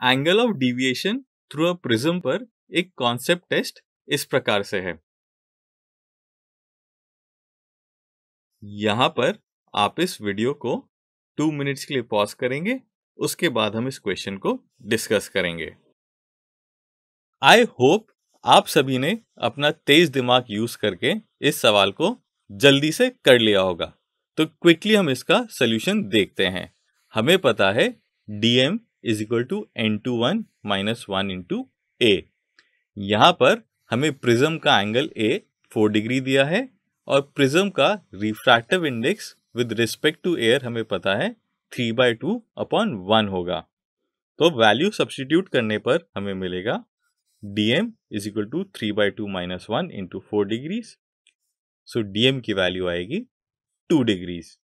Angle of deviation through a prism पर एक concept test इस प्रकार से है। यहाँ पर आप इस वीडियो को टू मिनट्स के लिए पॉज करेंगे, उसके बाद हम इस क्वेश्चन को डिस्कस करेंगे। आई होप आप सभी ने अपना तेज दिमाग यूज़ करके इस सवाल को जल्दी से कर लिया होगा। तो क्विकली हम इसका सोल्यूशन देखते हैं। हमें पता है D M is equal to N two one minus one into A यहाँ पर हमें प्रिज्म का एंगल ए फोर डिग्री दिया है और प्रिज्म का refractive index with respect to air हमें पता है three by two upon one होगा। तो वैल्यू सब्सटीट्यूट करने पर हमें मिलेगा dm is equal to 3 by 2 minus 1 into 4 degrees. So dm की वैल्यू आएगी टू डिग्रीज